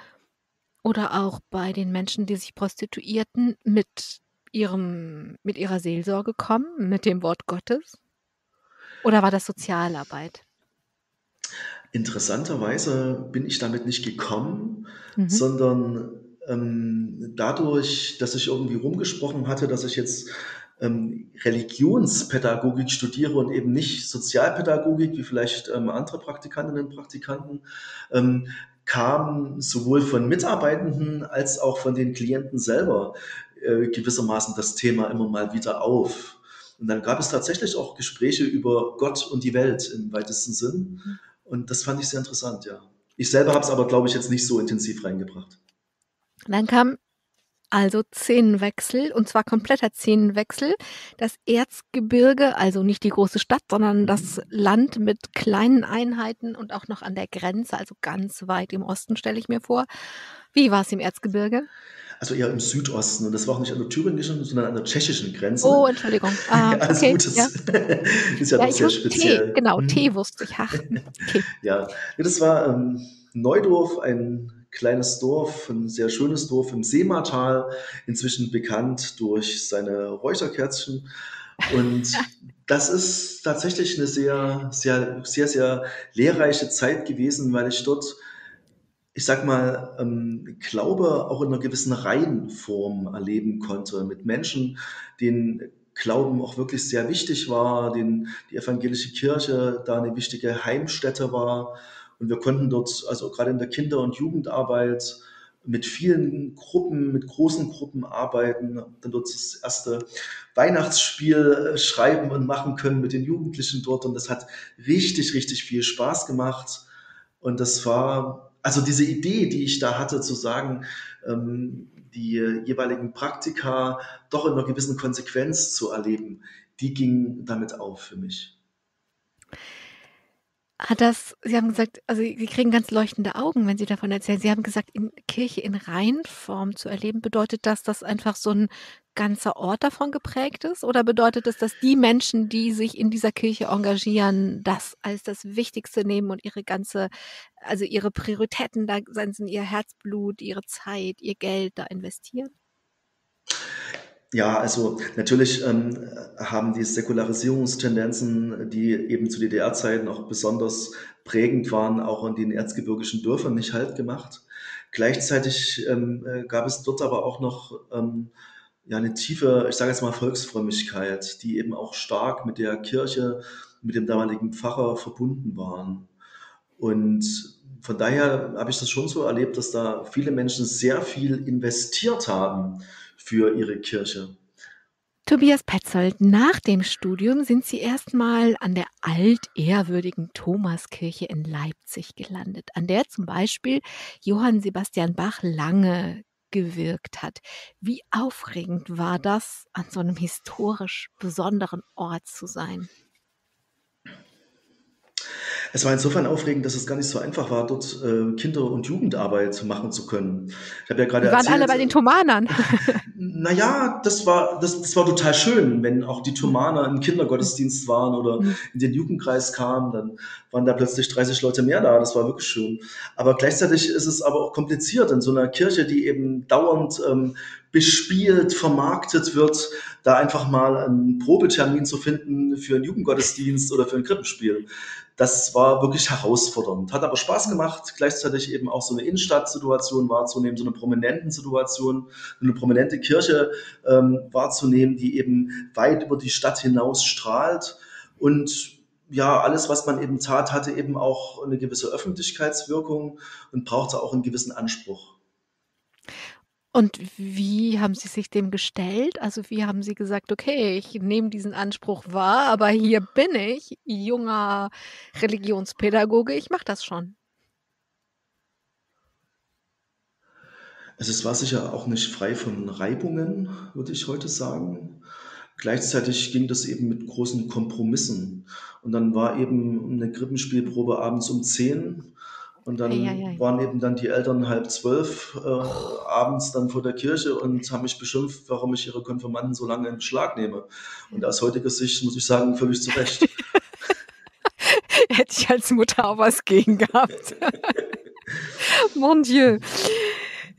Speaker 2: oder auch bei den Menschen, die sich prostituierten, mit ihrem, mit ihrer Seelsorge kommen, mit dem Wort Gottes? Oder war das Sozialarbeit?
Speaker 3: Interessanterweise bin ich damit nicht gekommen,
Speaker 2: Mhm.
Speaker 3: sondern ähm, dadurch, dass ich irgendwie rumgesprochen hatte, dass ich jetzt ähm, Religionspädagogik studiere und eben nicht Sozialpädagogik, wie vielleicht ähm, andere Praktikantinnen und Praktikanten, ähm, kam sowohl von Mitarbeitenden als auch von den Klienten selber äh, gewissermaßen das Thema immer mal wieder auf. Und dann gab es tatsächlich auch Gespräche über Gott und die Welt im weitesten Sinn.
Speaker 2: Mhm.
Speaker 3: Und das fand ich sehr interessant, ja. Ich selber habe es aber, glaube ich, jetzt nicht so intensiv reingebracht.
Speaker 2: Dann kam also Szenenwechsel, und zwar kompletter Szenenwechsel. Das Erzgebirge, also nicht die große Stadt, sondern das Land mit kleinen Einheiten und auch noch an der Grenze, also ganz weit im Osten, stelle ich mir vor. Wie war es im Erzgebirge?
Speaker 3: Also eher im Südosten. Und das war auch nicht an der thüringischen, sondern an der tschechischen Grenze.
Speaker 2: Oh, Entschuldigung. Ah,
Speaker 3: Alles
Speaker 2: okay,
Speaker 3: gut, das
Speaker 2: ja.
Speaker 3: ist ja,
Speaker 2: Ja,
Speaker 3: doch sehr speziell.
Speaker 2: Tee, genau,
Speaker 3: Mhm.
Speaker 2: Tee wusste ich. Ach, okay.
Speaker 3: Ja, Ja, das war ähm, Neudorf, ein kleines Dorf, ein sehr schönes Dorf im Seematal, inzwischen bekannt durch seine Räucherkerzchen. Und das ist tatsächlich eine sehr, sehr, sehr, sehr lehrreiche Zeit gewesen, weil ich dort, ich sag mal, ähm, Glaube auch in einer gewissen Reihenform erleben konnte, mit Menschen, denen Glauben auch wirklich sehr wichtig war, denen die evangelische Kirche da eine wichtige Heimstätte war. Und wir konnten dort, also gerade in der Kinder- und Jugendarbeit, mit vielen Gruppen, mit großen Gruppen arbeiten, dann dort das erste Weihnachtsspiel äh, schreiben und machen können mit den Jugendlichen dort. Und das hat richtig, richtig viel Spaß gemacht. Und das war, also diese Idee, die ich da hatte, zu sagen, ähm, die jeweiligen Praktika doch in einer gewissen Konsequenz zu erleben, die ging damit auf für mich.
Speaker 2: Hat das, Sie haben gesagt, also Sie kriegen ganz leuchtende Augen, wenn Sie davon erzählen. Sie haben gesagt, in Kirche in Reihenform zu erleben, bedeutet das, dass einfach so ein ganzer Ort davon geprägt ist? Oder bedeutet es, dass die Menschen, die sich in dieser Kirche engagieren, das als das Wichtigste nehmen und ihre ganze, also ihre Prioritäten, da es ihr Herzblut, ihre Zeit, ihr Geld da investieren?
Speaker 3: Ja, also natürlich ähm, haben die Säkularisierungstendenzen, die eben zu DDR-Zeiten auch besonders prägend waren, auch in den erzgebirgischen Dörfern nicht halt gemacht. Gleichzeitig ähm, äh, gab es dort aber auch noch ähm, ja, eine tiefe, ich sage jetzt mal Volksfrömmigkeit, die eben auch stark mit der Kirche, mit dem damaligen Pfarrer verbunden waren. Und von daher habe ich das schon so erlebt, dass da viele Menschen sehr viel investiert haben für ihre Kirche.
Speaker 2: Tobias Petzold, nach dem Studium sind Sie erstmal an der altehrwürdigen Thomaskirche in Leipzig gelandet, an der zum Beispiel Johann Sebastian Bach lange gewirkt hat. Wie aufregend war das, an so einem historisch besonderen Ort zu sein?
Speaker 3: Es war insofern aufregend, dass es gar nicht so einfach war, dort äh, Kinder- und Jugendarbeit machen zu können. Ich habe ja gerade
Speaker 2: Die waren alle
Speaker 3: erzählt,
Speaker 2: bei den Thomanern.
Speaker 3: naja, das war, das, das war total schön, wenn auch die Thomaner im Kindergottesdienst waren oder
Speaker 2: Mhm.
Speaker 3: in den Jugendkreis kamen, dann waren da plötzlich 30 Leute mehr da. Das war wirklich schön. Aber gleichzeitig ist es aber auch kompliziert in so einer Kirche, die eben dauernd ähm, bespielt, vermarktet wird, da einfach mal einen Probetermin zu finden für einen Jugendgottesdienst oder für ein Krippenspiel. Das war wirklich herausfordernd. Hat aber Spaß gemacht, gleichzeitig eben auch so eine Innenstadtsituation wahrzunehmen, so eine prominenten Situation, eine prominente Kirche ähm, wahrzunehmen, die eben weit über die Stadt hinaus strahlt. Und ja, alles, was man eben tat, hatte eben auch eine gewisse Öffentlichkeitswirkung und brauchte auch einen gewissen Anspruch.
Speaker 2: Und wie haben Sie sich dem gestellt? Also wie haben Sie gesagt, okay, ich nehme diesen Anspruch wahr, aber hier bin ich, junger Religionspädagoge, ich mache das schon.
Speaker 3: Also es war sicher auch nicht frei von Reibungen, würde ich heute sagen. Gleichzeitig ging das eben mit großen Kompromissen. Und dann war eben eine Krippenspielprobe abends um 10 und dann
Speaker 2: Eieiei.
Speaker 3: waren eben dann die Eltern halb zwölf äh, abends dann vor der Kirche und haben mich beschimpft, warum ich ihre Konfirmanden so lange in Beschlag nehme. Und aus heutiger Sicht muss ich sagen, völlig zu Recht.
Speaker 2: Hätte ich als Mutter auch was gegen gehabt. Mon Dieu.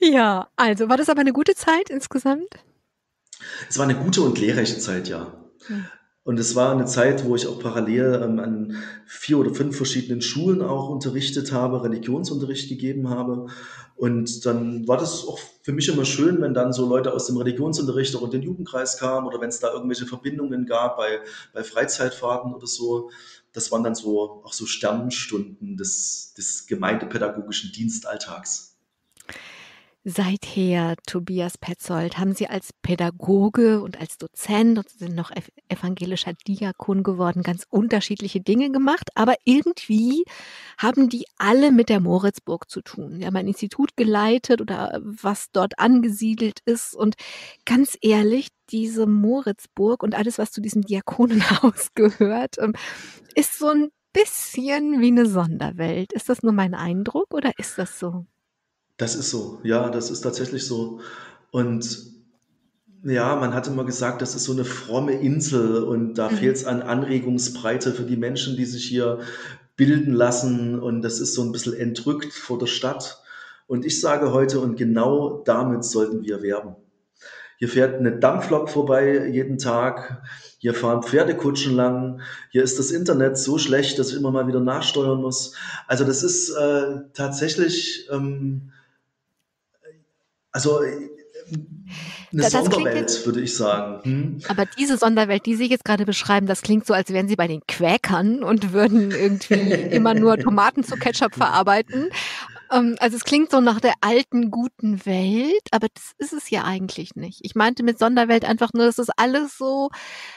Speaker 2: Ja, also war das aber eine gute Zeit insgesamt?
Speaker 3: Es war eine gute und lehrreiche Zeit, ja. Hm. Und es war eine Zeit, wo ich auch parallel ähm, an vier oder fünf verschiedenen Schulen auch unterrichtet habe, Religionsunterricht gegeben habe. Und dann war das auch für mich immer schön, wenn dann so Leute aus dem Religionsunterricht auch in den Jugendkreis kamen oder wenn es da irgendwelche Verbindungen gab bei, bei Freizeitfahrten oder so. Das waren dann so auch so Sternstunden des, des gemeindepädagogischen Dienstalltags.
Speaker 2: Seither, Tobias Petzold, haben Sie als Pädagoge und als Dozent und sind noch evangelischer Diakon geworden, ganz unterschiedliche Dinge gemacht, aber irgendwie haben die alle mit der Moritzburg zu tun. Sie haben ein Institut geleitet oder was dort angesiedelt ist und ganz ehrlich, diese Moritzburg und alles, was zu diesem Diakonenhaus gehört, ähm, ist so ein bisschen wie eine Sonderwelt. Ist das nur mein Eindruck oder ist das so?
Speaker 3: Das ist so, ja, das ist tatsächlich so. Und ja, man hat immer gesagt, das ist so eine fromme Insel und da mhm. fehlt es an Anregungsbreite für die Menschen, die sich hier bilden lassen und das ist so ein bisschen entrückt vor der Stadt. Und ich sage heute, und genau damit sollten wir werben. Hier fährt eine Dampflok vorbei jeden Tag. Hier fahren Pferdekutschen lang. Hier ist das Internet so schlecht, dass ich immer mal wieder nachsteuern muss. Also das ist äh, tatsächlich ähm, also äh, eine das Sonderwelt, jetzt, würde ich sagen. Hm?
Speaker 2: Aber diese Sonderwelt, die Sie jetzt gerade beschreiben, das klingt so, als wären Sie bei den Quäkern und würden irgendwie immer nur Tomaten zu Ketchup verarbeiten. Ähm, also es klingt so nach der alten, guten Welt, aber das ist es ja eigentlich nicht. Ich meinte mit Sonderwelt einfach nur, dass das alles so,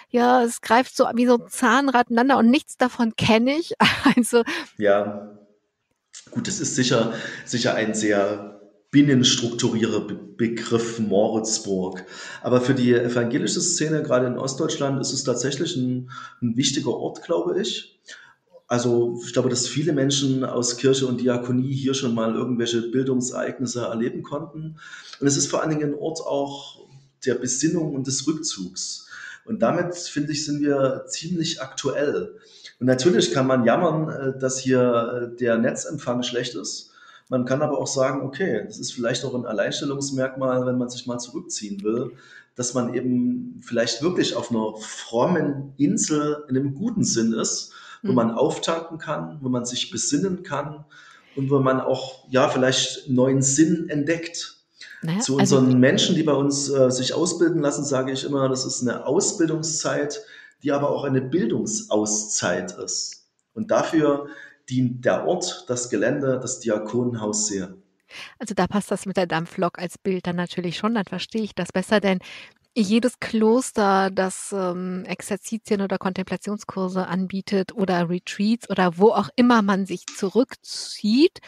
Speaker 2: ja, es greift so wie so ein Zahnrad ineinander und nichts davon kenne ich. Also.
Speaker 3: Ja. Gut, es ist sicher, sicher ein sehr binnenstrukturierer Begriff Moritzburg. Aber für die evangelische Szene, gerade in Ostdeutschland, ist es tatsächlich ein, ein wichtiger Ort, glaube ich. Also ich glaube, dass viele Menschen aus Kirche und Diakonie hier schon mal irgendwelche Bildungsereignisse erleben konnten. Und es ist vor allen Dingen ein Ort auch der Besinnung und des Rückzugs. Und damit, finde ich, sind wir ziemlich aktuell. Und natürlich kann man jammern, äh, dass hier äh, der Netzempfang schlecht ist. Man kann aber auch sagen, okay, das ist vielleicht auch ein Alleinstellungsmerkmal, wenn man sich mal zurückziehen will, dass man eben vielleicht wirklich auf einer frommen Insel in einem guten Sinn ist, wo mhm. man auftanken kann, wo man sich besinnen kann und wo man auch, ja, vielleicht neuen Sinn entdeckt. Naja, Zu unseren also, Menschen, die bei uns äh, sich ausbilden lassen, sage ich immer, das ist eine Ausbildungszeit, die aber auch eine Bildungsauszeit ist. Und dafür dient der Ort, das Gelände, das Diakonenhaus sehr.
Speaker 2: Also da passt das mit der Dampflok als Bild dann natürlich schon, dann verstehe ich das besser, denn jedes Kloster, das ähm, Exerzitien oder Kontemplationskurse anbietet oder Retreats oder wo auch immer man sich zurückzieht,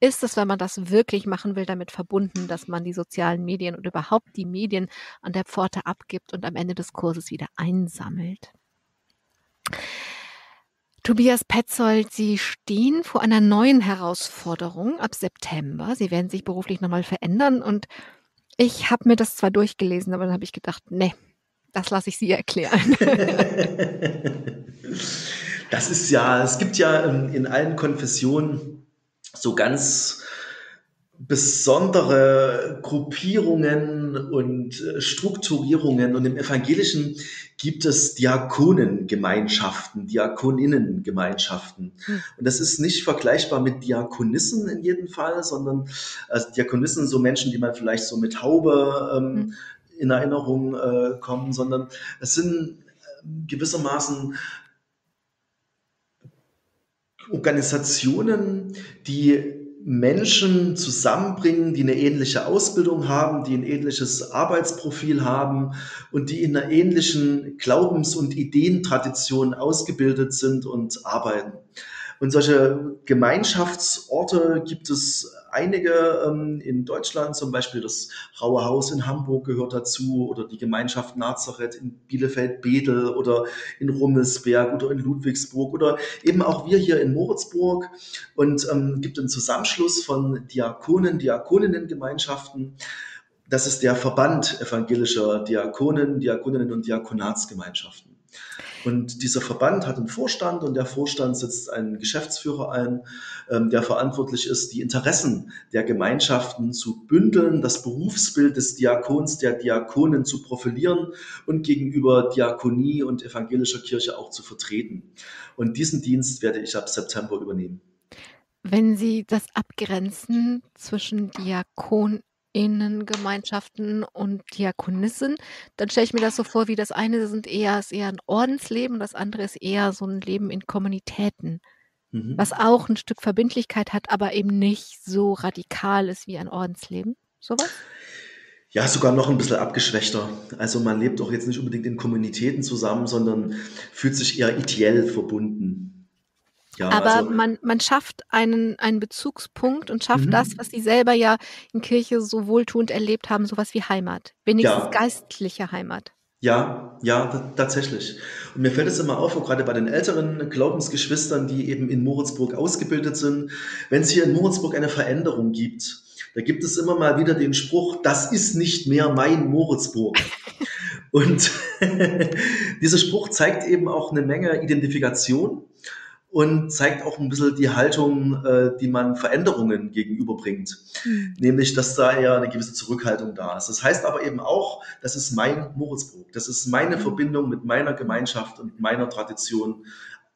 Speaker 2: ist es, wenn man das wirklich machen will, damit verbunden, dass man die sozialen Medien und überhaupt die Medien an der Pforte abgibt und am Ende des Kurses wieder einsammelt. Tobias Petzold, Sie stehen vor einer neuen Herausforderung ab September. Sie werden sich beruflich nochmal verändern und ich habe mir das zwar durchgelesen, aber dann habe ich gedacht, nee, das lasse ich Sie erklären.
Speaker 3: das ist ja, es gibt ja in allen Konfessionen so ganz besondere Gruppierungen und äh, Strukturierungen. Und im Evangelischen gibt es Diakonengemeinschaften, Diakoninnengemeinschaften. Hm. Und das ist nicht vergleichbar mit Diakonissen in jedem Fall, sondern also Diakonissen so Menschen, die man vielleicht so mit Haube ähm, hm. in Erinnerung äh, kommen, sondern es sind äh, gewissermaßen Organisationen, die Menschen zusammenbringen, die eine ähnliche Ausbildung haben, die ein ähnliches Arbeitsprofil haben und die in einer ähnlichen Glaubens- und Ideentradition ausgebildet sind und arbeiten. Und solche Gemeinschaftsorte gibt es einige ähm, in Deutschland, zum Beispiel das Raue Haus in Hamburg gehört dazu oder die Gemeinschaft Nazareth in Bielefeld-Bedel oder in Rummelsberg oder in Ludwigsburg oder eben auch wir hier in Moritzburg und ähm, gibt einen Zusammenschluss von Diakonen, Diakoninnengemeinschaften. Das ist der Verband evangelischer Diakonen, Diakoninnen und Diakonatsgemeinschaften. Und dieser Verband hat einen Vorstand und der Vorstand setzt einen Geschäftsführer ein, ähm, der verantwortlich ist, die Interessen der Gemeinschaften zu bündeln, das Berufsbild des Diakons, der Diakonen zu profilieren und gegenüber Diakonie und evangelischer Kirche auch zu vertreten. Und diesen Dienst werde ich ab September übernehmen.
Speaker 2: Wenn Sie das abgrenzen zwischen Diakoninnengemeinschaften und Diakonissen, dann stelle ich mir das so vor, wie das eine sind eher, ist eher ein Ordensleben, das andere ist eher so ein Leben in Kommunitäten,
Speaker 3: Mhm.
Speaker 2: was auch ein Stück Verbindlichkeit hat, aber eben nicht so radikal ist wie ein Ordensleben. Sowas?
Speaker 3: Ja, sogar noch ein bisschen abgeschwächter. Also man lebt auch jetzt nicht unbedingt in Kommunitäten zusammen, sondern fühlt sich eher ideell verbunden. Ja,
Speaker 2: Aber
Speaker 3: also
Speaker 2: man, man schafft einen, einen Bezugspunkt und schafft das,
Speaker 3: mhm.
Speaker 2: was Sie selber ja in Kirche so wohltuend erlebt haben, sowas wie Heimat. Wenigstens
Speaker 3: ja,
Speaker 2: geistliche Heimat.
Speaker 3: ja, ja, tatsächlich. Und mir fällt es immer auf, auch gerade bei den älteren Glaubensgeschwistern, die eben in Moritzburg ausgebildet sind, wenn es hier in Moritzburg eine Veränderung gibt, da gibt es immer mal wieder den Spruch, das ist nicht mehr mein Moritzburg. Und dieser Spruch zeigt eben auch eine Menge Identifikation und zeigt auch ein bisschen die Haltung, äh, die man Veränderungen gegenüberbringt.
Speaker 2: Hm.
Speaker 3: Nämlich, dass da eher eine gewisse Zurückhaltung da ist. Das heißt aber eben auch, das ist mein Moritzburg. Das ist meine
Speaker 2: Hm.
Speaker 3: Verbindung mit meiner Gemeinschaft und meiner Tradition,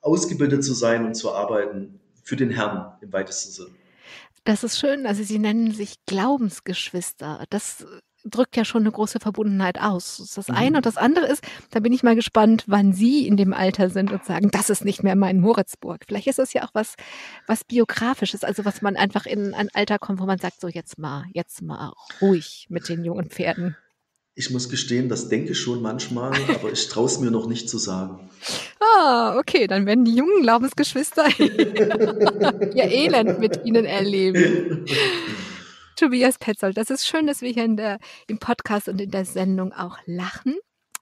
Speaker 3: ausgebildet zu sein und zu arbeiten für den Herrn im weitesten Sinne.
Speaker 2: Das ist schön. Also Sie nennen sich Glaubensgeschwister. Das drückt ja schon eine große Verbundenheit aus. Das ist das eine. Und
Speaker 3: Mhm.
Speaker 2: das andere ist, da bin ich mal gespannt, wann Sie in dem Alter sind und sagen, das ist nicht mehr mein Moritzburg. Vielleicht ist das ja auch was, was biografisches, also was man einfach in ein Alter kommt, wo man sagt, so jetzt mal, jetzt mal ruhig mit den jungen Pferden.
Speaker 3: Ich muss gestehen, das denke ich schon manchmal, aber ich traue es mir noch nicht zu sagen.
Speaker 2: Ah, okay, dann werden die jungen Glaubensgeschwister ihr Elend mit Ihnen erleben. Tobias Petzold, das ist schön, dass wir hier in der, im Podcast und in der Sendung auch lachen.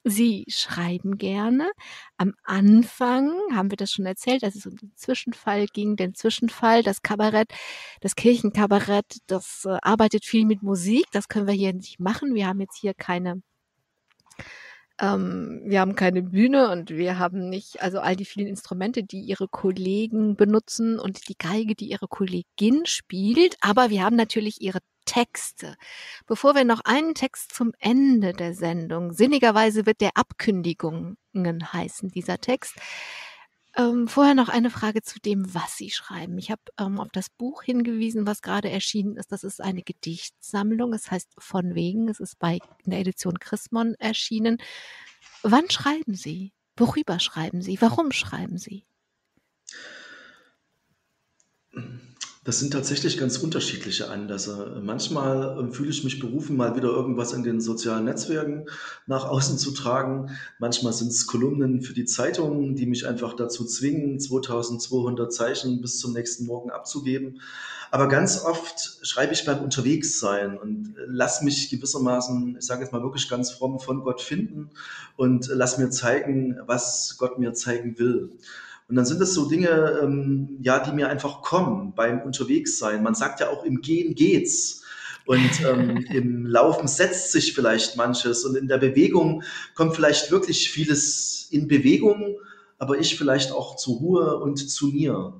Speaker 2: Sie schreiben gerne. Am Anfang haben wir das schon erzählt, dass es um den Zwischenfall ging, den Zwischenfall, das Kabarett, das Kirchenkabarett, das äh, arbeitet viel mit Musik. Das können wir hier nicht machen. Wir haben jetzt hier keine ähm, wir haben keine Bühne und wir haben nicht, also all die vielen Instrumente, die ihre Kollegen benutzen und die Geige, die ihre Kollegin spielt, aber wir haben natürlich ihre Texte. Bevor wir noch einen Text zum Ende der Sendung, sinnigerweise wird der Abkündigungen heißen, dieser Text. Ähm, vorher noch eine Frage zu dem, was Sie schreiben. Ich habe ähm, auf das Buch hingewiesen, was gerade erschienen ist. Das ist eine Gedichtsammlung. Es heißt Von wegen. Es ist bei in der Edition Chrismon erschienen. Wann schreiben Sie? Worüber schreiben Sie? Warum schreiben Sie?
Speaker 3: Das sind tatsächlich ganz unterschiedliche Anlässe. Manchmal äh, fühle ich mich berufen, mal wieder irgendwas in den sozialen Netzwerken nach außen zu tragen. Manchmal sind es Kolumnen für die Zeitungen, die mich einfach dazu zwingen, 2200 Zeichen bis zum nächsten Morgen abzugeben. Aber ganz oft schreibe ich beim Unterwegssein und lass mich gewissermaßen, ich sage jetzt mal wirklich ganz fromm, von Gott finden und lass mir zeigen, was Gott mir zeigen will. Und dann sind es so Dinge, ähm, ja, die mir einfach kommen beim Unterwegssein. Man sagt ja auch, im Gehen geht's. Und ähm, im Laufen setzt sich vielleicht manches und in der Bewegung kommt vielleicht wirklich vieles in Bewegung, aber ich vielleicht auch zur Ruhe und zu mir.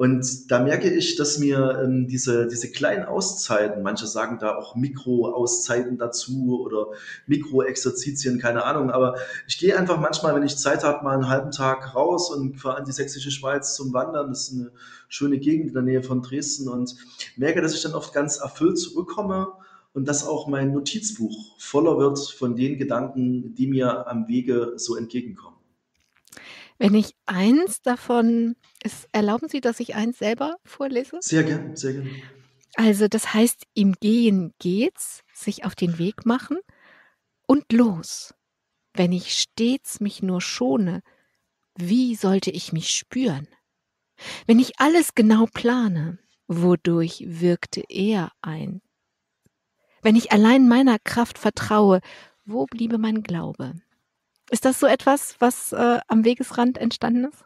Speaker 3: Und da merke ich, dass mir ähm, diese, diese kleinen Auszeiten, manche sagen da auch Mikro-Auszeiten dazu oder Mikro-Exerzitien, keine Ahnung, aber ich gehe einfach manchmal, wenn ich Zeit habe, mal einen halben Tag raus und fahre in die sächsische Schweiz zum Wandern. Das ist eine schöne Gegend in der Nähe von Dresden und merke, dass ich dann oft ganz erfüllt zurückkomme und dass auch mein Notizbuch voller wird von den Gedanken, die mir am Wege so entgegenkommen.
Speaker 2: Wenn ich eins davon, ist, erlauben Sie, dass ich eins selber vorlese?
Speaker 3: Sehr gern, sehr gern.
Speaker 2: Also das heißt, im Gehen geht's, sich auf den Weg machen und los. Wenn ich stets mich nur schone, wie sollte ich mich spüren? Wenn ich alles genau plane, wodurch wirkte er ein? Wenn ich allein meiner Kraft vertraue, wo bliebe mein Glaube? Ist das so etwas, was äh, am Wegesrand entstanden ist?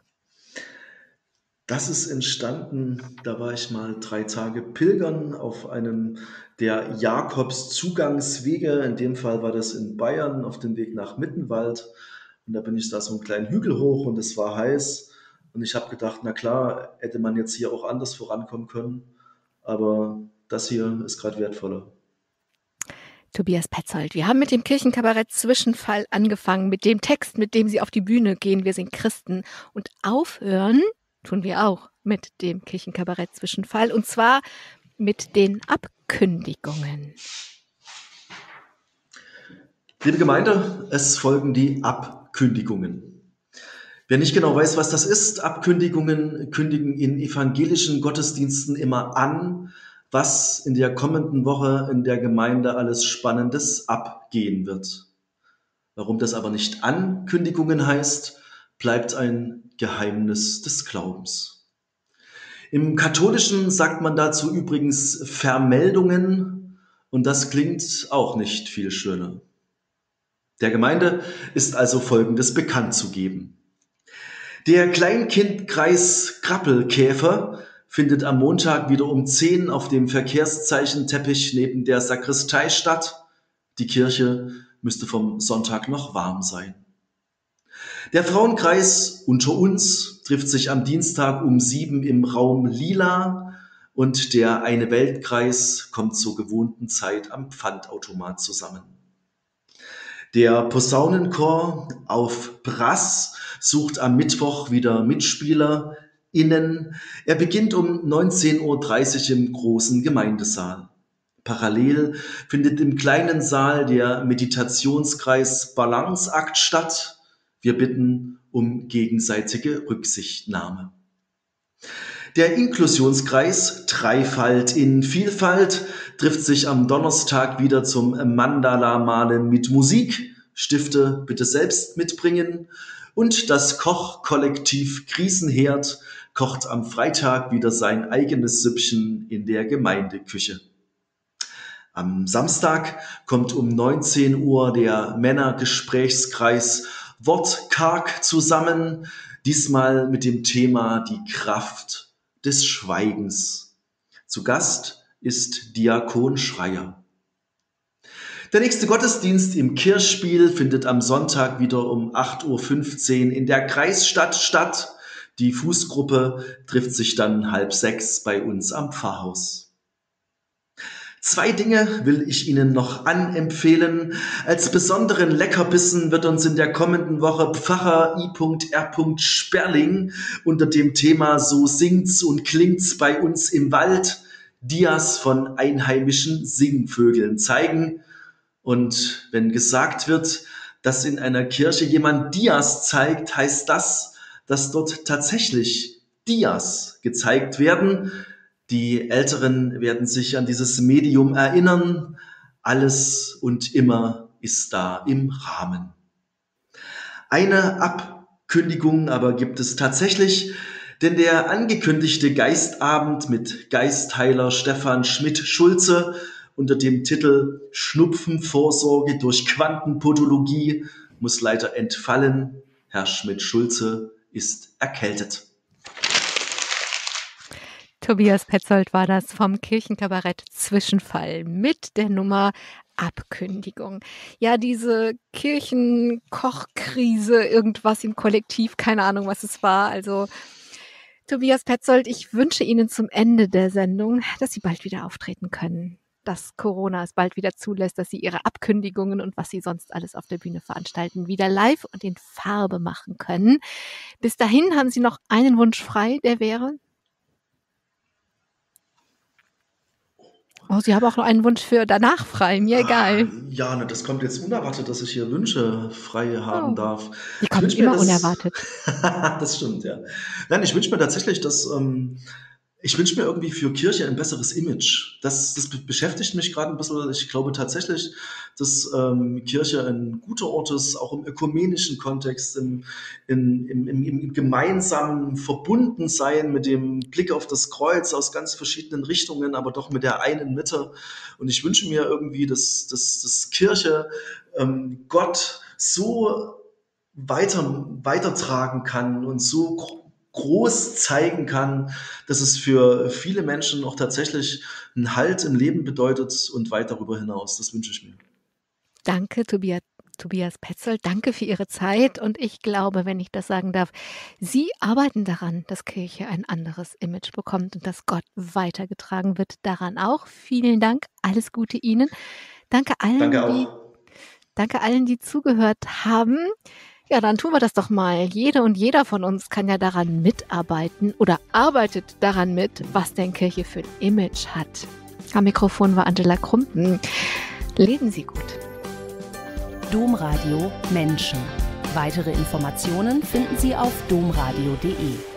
Speaker 3: Das ist entstanden, da war ich mal drei Tage pilgern auf einem der Jakobszugangswege. In dem Fall war das in Bayern auf dem Weg nach Mittenwald. Und da bin ich da so einen kleinen Hügel hoch und es war heiß. Und ich habe gedacht, na klar, hätte man jetzt hier auch anders vorankommen können. Aber das hier ist gerade wertvoller.
Speaker 2: Tobias Petzold. Wir haben mit dem Kirchenkabarett Zwischenfall angefangen, mit dem Text, mit dem Sie auf die Bühne gehen. Wir sind Christen. Und aufhören tun wir auch mit dem Kirchenkabarett Zwischenfall. Und zwar mit den Abkündigungen.
Speaker 3: Liebe Gemeinde, es folgen die Abkündigungen. Wer nicht genau weiß, was das ist, Abkündigungen kündigen in evangelischen Gottesdiensten immer an, was in der kommenden Woche in der Gemeinde alles Spannendes abgehen wird. Warum das aber nicht Ankündigungen heißt, bleibt ein Geheimnis des Glaubens. Im Katholischen sagt man dazu übrigens Vermeldungen und das klingt auch nicht viel schöner. Der Gemeinde ist also Folgendes bekannt zu geben. Der Kleinkindkreis Krabbelkäfer findet am Montag wieder um 10 auf dem Verkehrszeichen-Teppich neben der Sakristei statt. Die Kirche müsste vom Sonntag noch warm sein. Der Frauenkreis unter uns trifft sich am Dienstag um 7 im Raum Lila und der Eine Weltkreis kommt zur gewohnten Zeit am Pfandautomat zusammen. Der Posaunenchor auf Brass sucht am Mittwoch wieder Mitspieler innen. Er beginnt um 19.30 Uhr im großen Gemeindesaal. Parallel findet im kleinen Saal der Meditationskreis Balanceakt statt. Wir bitten um gegenseitige Rücksichtnahme. Der Inklusionskreis Dreifalt in Vielfalt trifft sich am Donnerstag wieder zum Mandala-Malen mit Musik. Stifte bitte selbst mitbringen. Und das Kochkollektiv Krisenherd kocht am Freitag wieder sein eigenes Süppchen in der Gemeindeküche. Am Samstag kommt um 19 Uhr der Männergesprächskreis Wortkarg zusammen, diesmal mit dem Thema die Kraft des Schweigens. Zu Gast ist Diakon Schreier. Der nächste Gottesdienst im Kirchspiel findet am Sonntag wieder um 8.15 Uhr in der Kreisstadt statt. Die Fußgruppe trifft sich dann halb sechs bei uns am Pfarrhaus. Zwei Dinge will ich Ihnen noch anempfehlen. Als besonderen Leckerbissen wird uns in der kommenden Woche Pfarrer I.R. Sperling unter dem Thema So singt's und klingt's bei uns im Wald Dias von einheimischen Singvögeln zeigen. Und wenn gesagt wird, dass in einer Kirche jemand Dias zeigt, heißt das, dass dort tatsächlich Dias gezeigt werden, die Älteren werden sich an dieses Medium erinnern. Alles und immer ist da im Rahmen. Eine Abkündigung aber gibt es tatsächlich, denn der angekündigte Geistabend mit Geistheiler Stefan Schmidt-Schulze unter dem Titel Schnupfenvorsorge durch Quantenpodologie muss leider entfallen. Herr Schmidt-Schulze ist erkältet.
Speaker 2: Tobias Petzold war das vom Kirchenkabarett Zwischenfall mit der Nummer Abkündigung. Ja, diese Kirchenkochkrise, irgendwas im Kollektiv, keine Ahnung, was es war. Also Tobias Petzold, ich wünsche Ihnen zum Ende der Sendung, dass Sie bald wieder auftreten können. Dass Corona es bald wieder zulässt, dass Sie Ihre Abkündigungen und was Sie sonst alles auf der Bühne veranstalten, wieder live und in Farbe machen können. Bis dahin haben Sie noch einen Wunsch frei, der wäre? Oh, Sie haben auch noch einen Wunsch für danach frei, mir egal.
Speaker 3: Ah, ja, ne, das kommt jetzt unerwartet, dass ich hier Wünsche frei haben oh. darf.
Speaker 2: Die kommen immer das, unerwartet.
Speaker 3: das stimmt, ja. Nein, ich wünsche mir tatsächlich, dass ähm, ich wünsche mir irgendwie für Kirche ein besseres Image. Das, das beschäftigt mich gerade ein bisschen. Ich glaube tatsächlich, dass ähm, Kirche ein guter Ort ist, auch im ökumenischen Kontext, im, im, im, im, gemeinsamen Verbundensein mit dem Blick auf das Kreuz aus ganz verschiedenen Richtungen, aber doch mit der einen Mitte. Und ich wünsche mir irgendwie, dass, dass, dass Kirche ähm, Gott so weiter, weitertragen kann und so groß zeigen kann, dass es für viele Menschen auch tatsächlich einen Halt im Leben bedeutet und weit darüber hinaus. Das wünsche ich mir.
Speaker 2: Danke, Tobias, Tobias Petzold, danke für Ihre Zeit und ich glaube, wenn ich das sagen darf, Sie arbeiten daran, dass Kirche ein anderes Image bekommt und dass Gott weitergetragen wird. Daran auch. Vielen Dank. Alles Gute Ihnen. Danke allen,
Speaker 3: Danke
Speaker 2: die, danke allen, die zugehört haben. Ja, dann tun wir das doch mal. Jede und jeder von uns kann ja daran mitarbeiten oder arbeitet daran mit, was denn Kirche für ein Image hat. Am Mikrofon war Angela Krumpen. Leben Sie gut.
Speaker 4: Domradio Menschen. Weitere Informationen finden Sie auf domradio.de.